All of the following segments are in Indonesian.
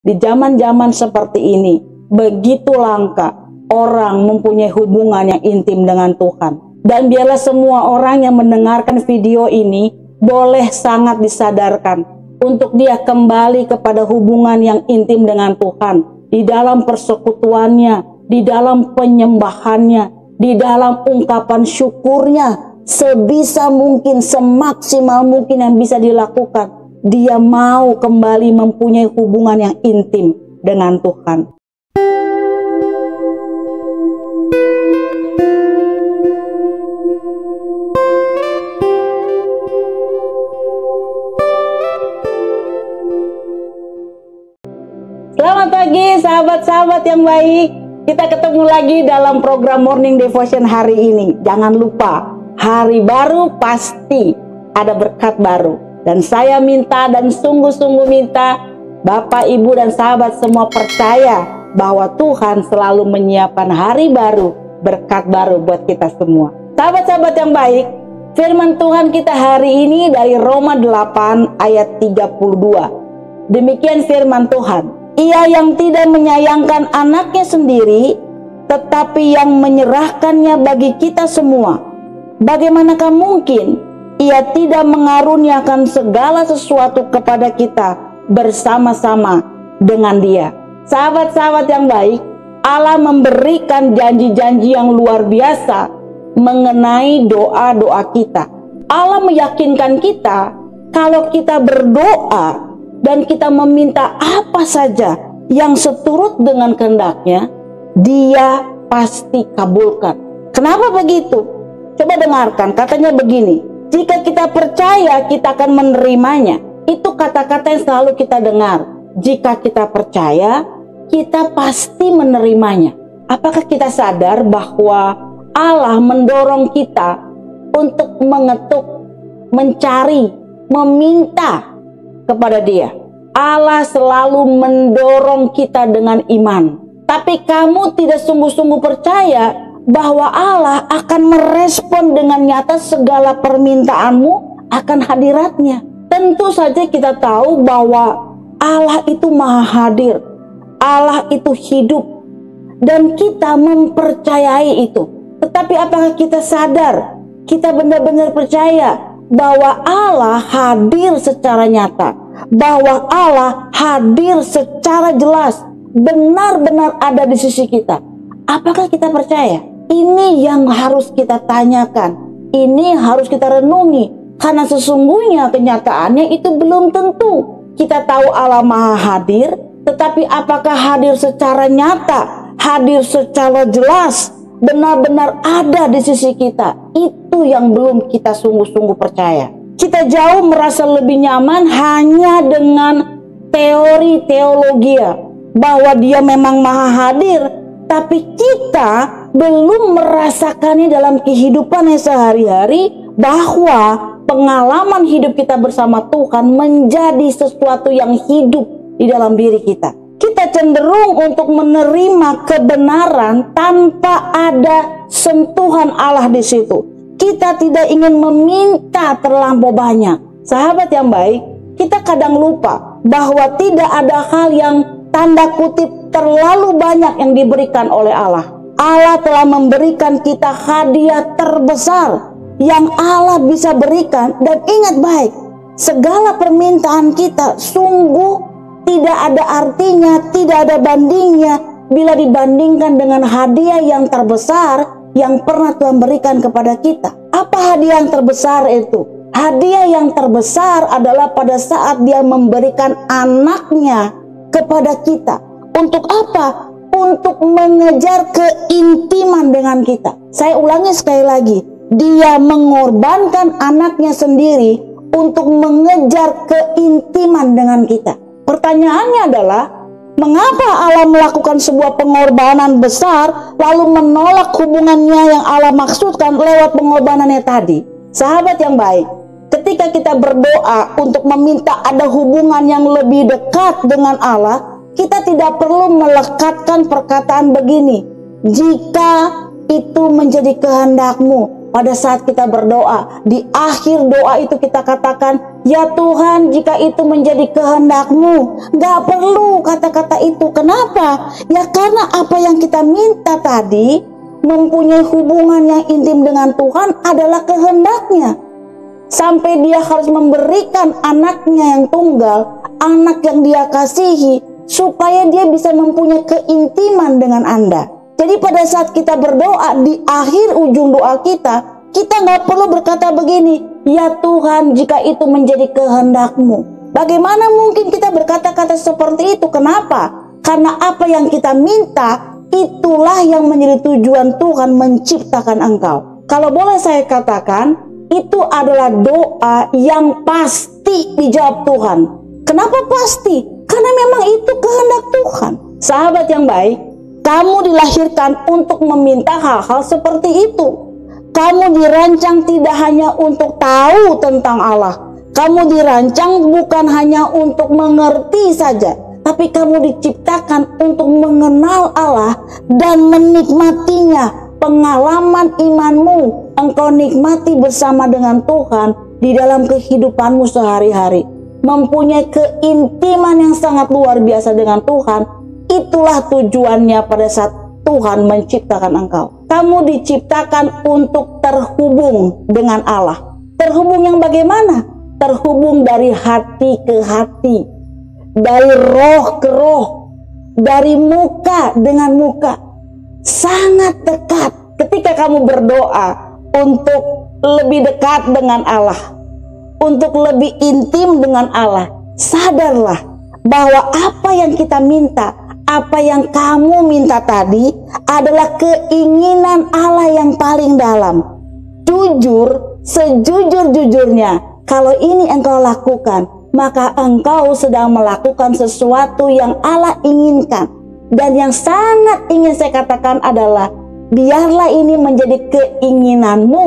Di zaman-zaman seperti ini, begitu langka orang mempunyai hubungan yang intim dengan Tuhan. Dan biarlah semua orang yang mendengarkan video ini boleh sangat disadarkan untuk dia kembali kepada hubungan yang intim dengan Tuhan di dalam persekutuannya, di dalam penyembahannya, di dalam ungkapan syukurnya sebisa mungkin semaksimal mungkin yang bisa dilakukan dia mau kembali mempunyai hubungan yang intim dengan Tuhan. Selamat pagi sahabat-sahabat yang baik. Kita ketemu lagi dalam program Morning Devotion hari ini. Jangan lupa, hari baru pasti ada berkat baru. Dan saya minta dan sungguh-sungguh minta Bapak, Ibu, dan sahabat semua percaya bahwa Tuhan selalu menyiapkan hari baru, berkat baru buat kita semua. Sahabat-sahabat yang baik, firman Tuhan kita hari ini dari Roma 8 ayat 32. Demikian firman Tuhan. Ia yang tidak menyayangkan anaknya sendiri, tetapi yang menyerahkannya bagi kita semua. Bagaimanakah mungkin ia tidak mengaruniakan segala sesuatu kepada kita bersama-sama dengan Dia. Sahabat-sahabat yang baik, Allah memberikan janji-janji yang luar biasa mengenai doa-doa kita. Allah meyakinkan kita kalau kita berdoa dan kita meminta apa saja yang seturut dengan kehendaknya, Dia pasti kabulkan. Kenapa begitu? Coba dengarkan, katanya begini. Jika kita percaya, kita akan menerimanya. Itu kata-kata yang selalu kita dengar. Jika kita percaya, kita pasti menerimanya. Apakah kita sadar bahwa Allah mendorong kita untuk mengetuk, mencari, meminta kepada Dia? Allah selalu mendorong kita dengan iman. Tapi kamu tidak sungguh-sungguh percaya, bahwa Allah akan merespon dengan nyata segala permintaanmu akan hadiratnya. Tentu saja kita tahu bahwa Allah itu maha hadir. Allah itu hidup. Dan kita mempercayai itu. Tetapi apakah kita sadar? Kita benar-benar percaya bahwa Allah hadir secara nyata. Bahwa Allah hadir secara jelas. Benar-benar ada di sisi kita. Apakah kita percaya? Ini yang harus kita tanyakan. Ini harus kita renungi. Karena sesungguhnya kenyataannya itu belum tentu. Kita tahu Allah Maha Hadir, tetapi apakah hadir secara nyata, hadir secara jelas, benar-benar ada di sisi kita? Itu yang belum kita sungguh-sungguh percaya. Kita jauh merasa lebih nyaman hanya dengan teori teologi bahwa dia memang maha hadir, tapi kita belum merasakannya dalam kehidupan sehari-hari bahwa pengalaman hidup kita bersama Tuhan menjadi sesuatu yang hidup di dalam diri kita. Kita cenderung untuk menerima kebenaran tanpa ada sentuhan Allah di situ. Kita tidak ingin meminta terlampau banyak. Sahabat yang baik, kita kadang lupa bahwa tidak ada hal yang tanda kutip terlalu banyak yang diberikan oleh Allah Allah telah memberikan kita hadiah terbesar yang Allah bisa berikan dan ingat baik segala permintaan kita sungguh tidak ada artinya, tidak ada bandingnya bila dibandingkan dengan hadiah yang terbesar yang pernah Tuhan berikan kepada kita. Apa hadiah yang terbesar itu? Hadiah yang terbesar adalah pada saat dia memberikan anaknya kepada kita. Untuk apa? Untuk mengejar keintiman dengan kita. Saya ulangi sekali lagi, dia mengorbankan anaknya sendiri untuk mengejar keintiman dengan kita. Pertanyaannya adalah, mengapa Allah melakukan sebuah pengorbanan besar lalu menolak hubungannya yang Allah maksudkan lewat pengorbanannya tadi? Sahabat yang baik, ketika kita berdoa untuk meminta ada hubungan yang lebih dekat dengan Allah, kita tidak perlu melekatkan perkataan begini. Jika itu menjadi kehendakmu, pada saat kita berdoa, di akhir doa itu kita katakan, Ya Tuhan jika itu menjadi kehendakmu, gak perlu kata-kata itu. Kenapa? Ya karena apa yang kita minta tadi, mempunyai hubungan yang intim dengan Tuhan adalah kehendaknya. Sampai dia harus memberikan anaknya yang tunggal, anak yang dia kasihi, supaya dia bisa mempunyai keintiman dengan Anda. Jadi pada saat kita berdoa di akhir ujung doa kita, kita nggak perlu berkata begini, ya Tuhan jika itu menjadi kehendakmu. Bagaimana mungkin kita berkata-kata seperti itu? Kenapa? Karena apa yang kita minta itulah yang menjadi tujuan Tuhan menciptakan engkau. Kalau boleh saya katakan, itu adalah doa yang pasti dijawab Tuhan. Kenapa pasti? Karena memang itu kehendak Tuhan. Sahabat yang baik, kamu dilahirkan untuk meminta hal-hal seperti itu. Kamu dirancang tidak hanya untuk tahu tentang Allah. Kamu dirancang bukan hanya untuk mengerti saja, tapi kamu diciptakan untuk mengenal Allah dan menikmatinya. Pengalaman imanmu engkau nikmati bersama dengan Tuhan di dalam kehidupanmu sehari-hari. Mempunyai keintiman yang sangat luar biasa dengan Tuhan Itulah tujuannya pada saat Tuhan menciptakan engkau. Kamu diciptakan untuk terhubung dengan Allah. Terhubung yang bagaimana? Terhubung dari hati ke hati, dari roh ke roh, dari muka dengan muka. Sangat dekat ketika kamu berdoa untuk lebih dekat dengan Allah, untuk lebih intim dengan Allah. Sadarlah bahwa apa yang kita minta apa yang kamu minta tadi adalah keinginan Allah yang paling dalam. Jujur, sejujur-jujurnya, kalau ini engkau lakukan, maka engkau sedang melakukan sesuatu yang Allah inginkan. Dan yang sangat ingin saya katakan adalah, biarlah ini menjadi keinginanmu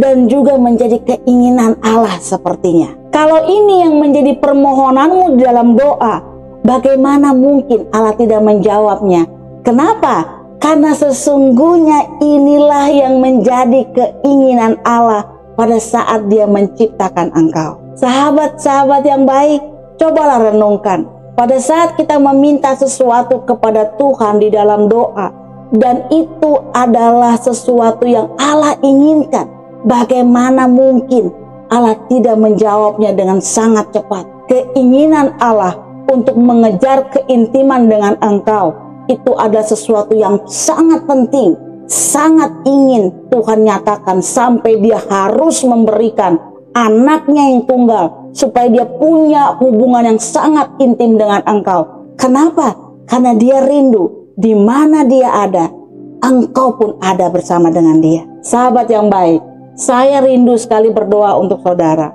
dan juga menjadi keinginan Allah sepertinya. Kalau ini yang menjadi permohonanmu di dalam doa, Bagaimana mungkin Allah tidak menjawabnya? Kenapa? Karena sesungguhnya inilah yang menjadi keinginan Allah pada saat dia menciptakan engkau. Sahabat-sahabat yang baik, cobalah renungkan. Pada saat kita meminta sesuatu kepada Tuhan di dalam doa, dan itu adalah sesuatu yang Allah inginkan. Bagaimana mungkin Allah tidak menjawabnya dengan sangat cepat? Keinginan Allah untuk mengejar keintiman dengan engkau itu ada sesuatu yang sangat penting, sangat ingin Tuhan nyatakan sampai dia harus memberikan anaknya yang tunggal supaya dia punya hubungan yang sangat intim dengan engkau. Kenapa? Karena dia rindu di mana dia ada, engkau pun ada bersama dengan dia. Sahabat yang baik, saya rindu sekali berdoa untuk saudara.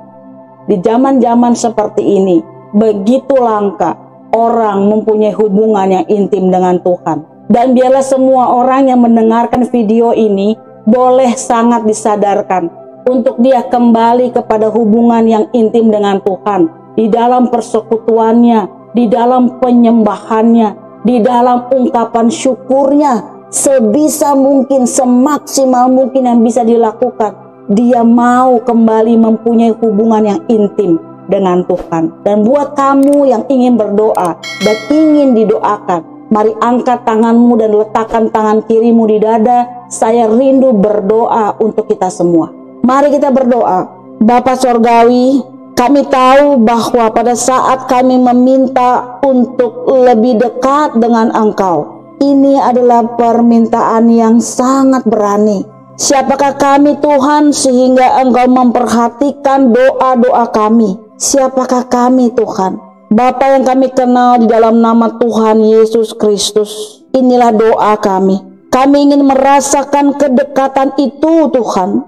Di zaman-zaman seperti ini, begitu langka orang mempunyai hubungan yang intim dengan Tuhan. Dan biarlah semua orang yang mendengarkan video ini boleh sangat disadarkan untuk dia kembali kepada hubungan yang intim dengan Tuhan di dalam persekutuannya, di dalam penyembahannya, di dalam ungkapan syukurnya sebisa mungkin semaksimal mungkin yang bisa dilakukan. Dia mau kembali mempunyai hubungan yang intim dengan Tuhan. Dan buat kamu yang ingin berdoa dan ingin didoakan, mari angkat tanganmu dan letakkan tangan kirimu di dada. Saya rindu berdoa untuk kita semua. Mari kita berdoa. Bapa Sorgawi, kami tahu bahwa pada saat kami meminta untuk lebih dekat dengan Engkau, ini adalah permintaan yang sangat berani. Siapakah kami Tuhan sehingga Engkau memperhatikan doa-doa kami? Siapakah kami Tuhan? Bapa yang kami kenal di dalam nama Tuhan Yesus Kristus. Inilah doa kami. Kami ingin merasakan kedekatan itu Tuhan.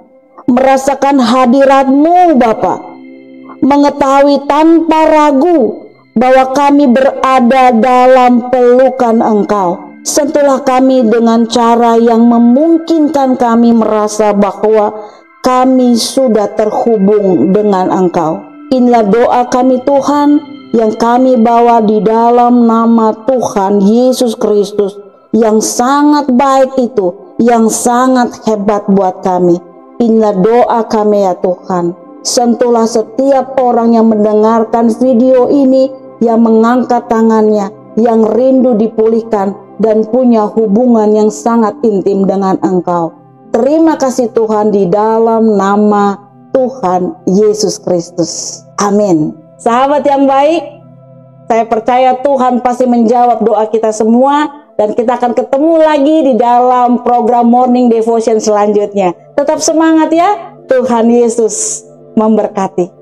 Merasakan hadiratmu Bapa. Mengetahui tanpa ragu bahwa kami berada dalam pelukan Engkau. Sentuhlah kami dengan cara yang memungkinkan kami merasa bahwa kami sudah terhubung dengan Engkau. Inilah doa kami Tuhan yang kami bawa di dalam nama Tuhan Yesus Kristus yang sangat baik itu, yang sangat hebat buat kami. Inilah doa kami ya Tuhan. Sentuhlah setiap orang yang mendengarkan video ini, yang mengangkat tangannya, yang rindu dipulihkan, dan punya hubungan yang sangat intim dengan Engkau. Terima kasih Tuhan di dalam nama Tuhan Yesus Kristus. Amin. Sahabat yang baik, saya percaya Tuhan pasti menjawab doa kita semua dan kita akan ketemu lagi di dalam program Morning Devotion selanjutnya. Tetap semangat ya. Tuhan Yesus memberkati.